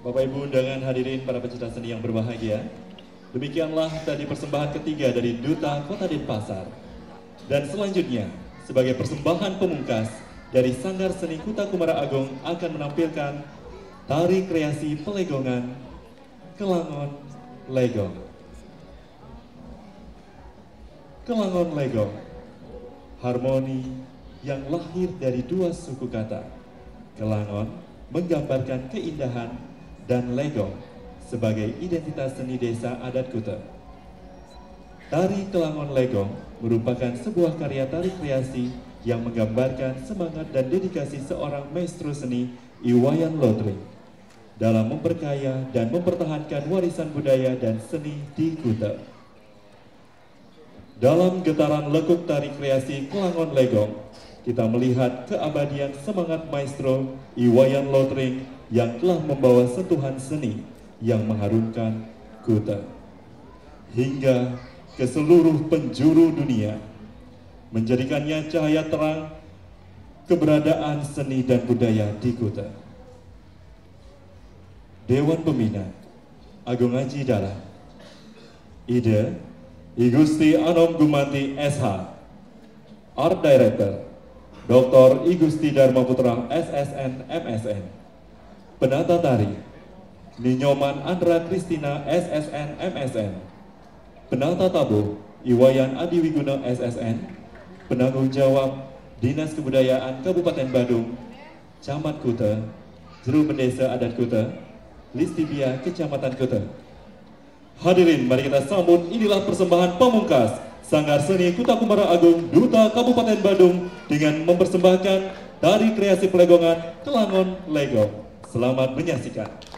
Bapak Ibu undangan hadirin para pecinta seni yang berbahagia. Demikianlah tadi persembahan ketiga dari Duta Kota Denpasar. Dan selanjutnya, sebagai persembahan pemungkas dari Sanggar Seni Kuta Kumara Agung akan menampilkan tari kreasi pelegongan Kelangon Legong. Kelangon Legong, harmoni yang lahir dari dua suku kata. Kelangon menggambarkan keindahan dan legong sebagai identitas seni desa adat Kuta. Tari Kelangon Legong merupakan sebuah karya tari kreasi yang menggambarkan semangat dan dedikasi seorang maestro seni Iwayan Lotri dalam memperkaya dan mempertahankan warisan budaya dan seni di Kuta. Dalam getaran lekuk tari kreasi Kelangon Legong, kita melihat keabadian semangat maestro Iwayan Lotring yang telah membawa sentuhan seni yang mengharumkan Kuta hingga ke seluruh penjuru dunia, menjadikannya cahaya terang keberadaan seni dan budaya di Kuta. Dewan Pembina Agung Haji Dala Ide Igusti Anom Gumanti SH Art Director Dr. Igusti Dharma Putra SSN MSN Penata Tari Ninyoman Andra Kristina SSN MSN Penata Tabuh Iwayan Adi Wiguno SSN Penanggung Jawab Dinas Kebudayaan Kabupaten Badung Camat Kuta Juru Pendesa Adat Kuta Listibia Kecamatan Kuta. Hadirin mari kita sambut inilah persembahan pamungkas Sanggar Seni Kuta Kumara Agung Duta Kabupaten Badung dengan mempersembahkan tari kreasi pelegongan Kelangon Legong. Selamat menyaksikan.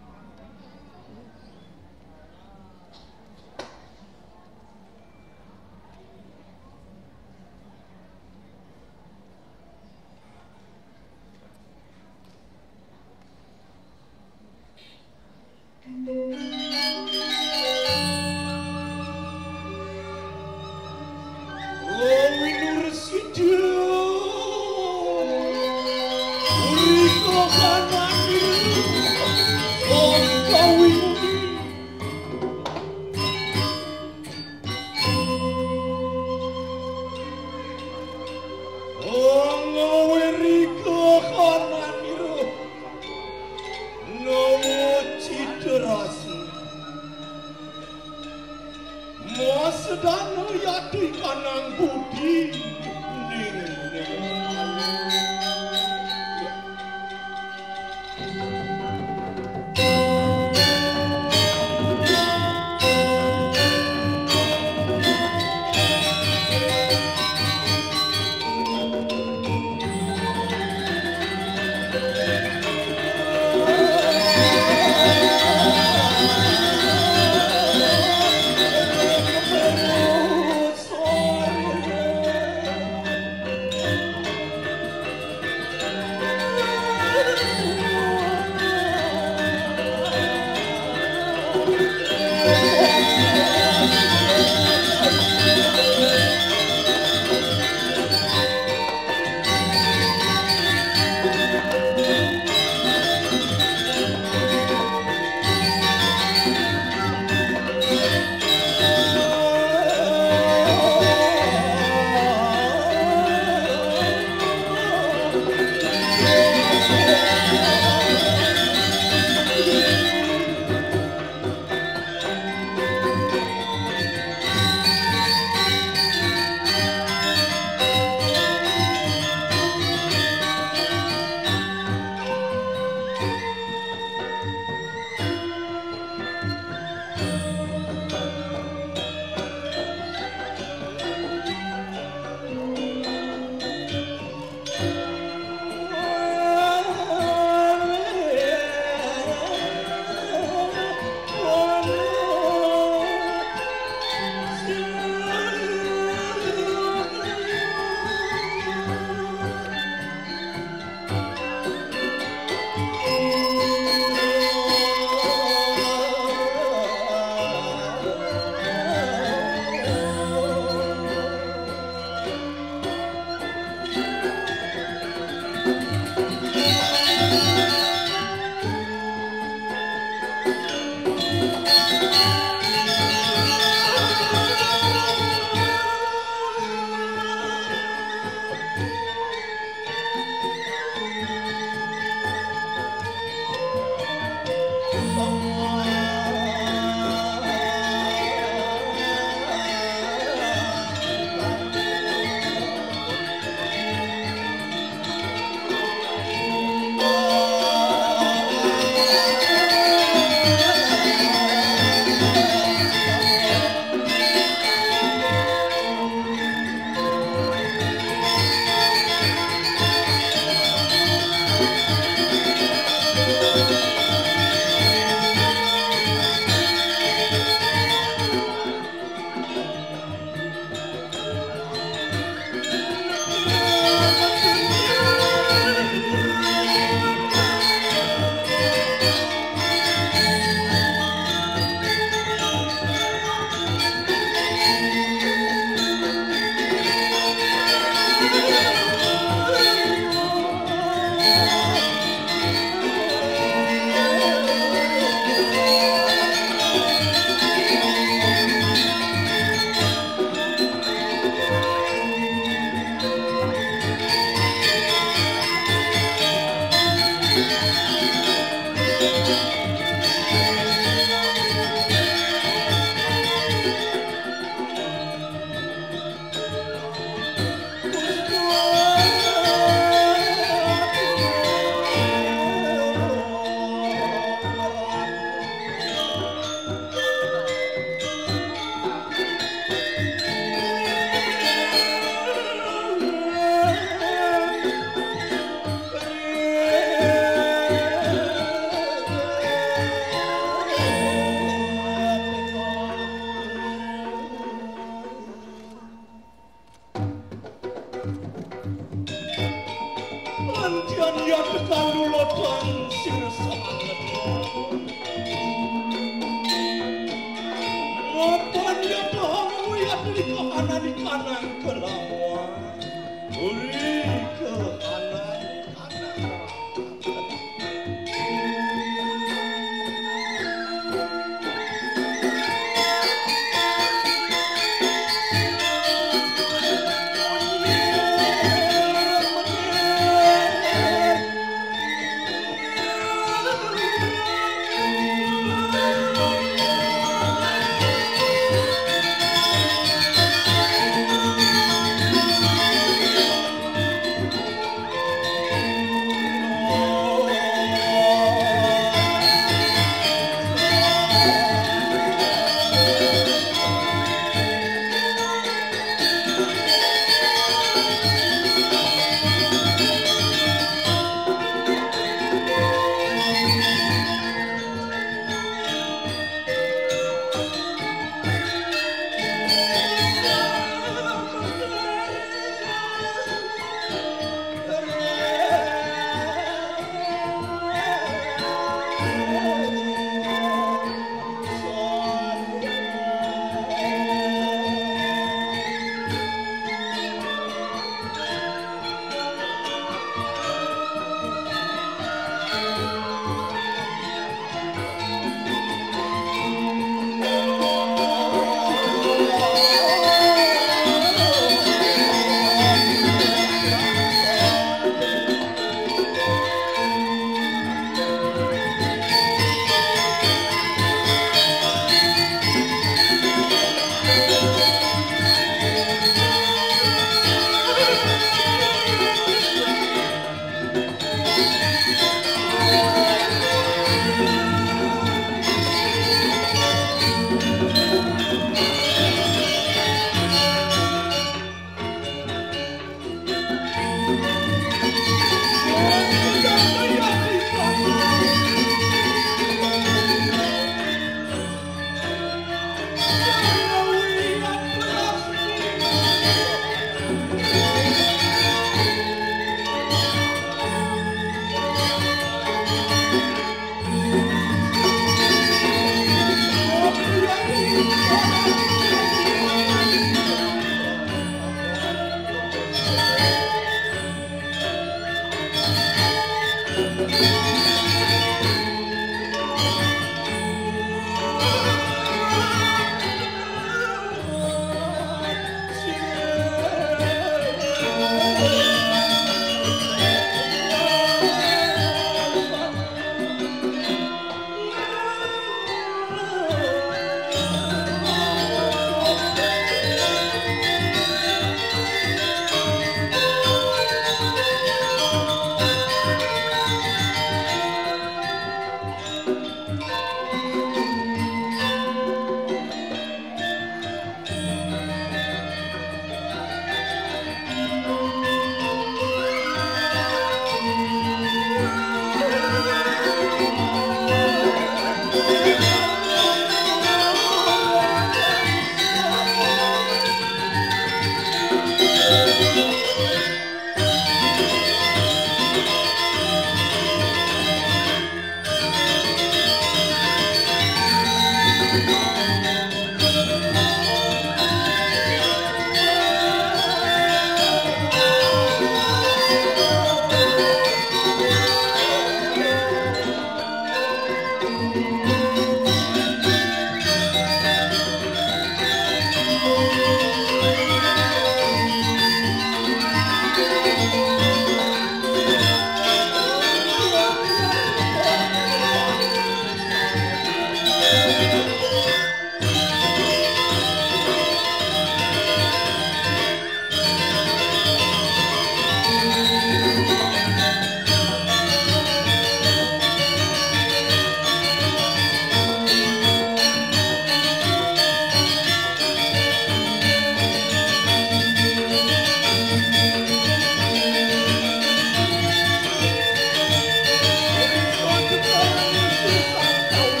Hey.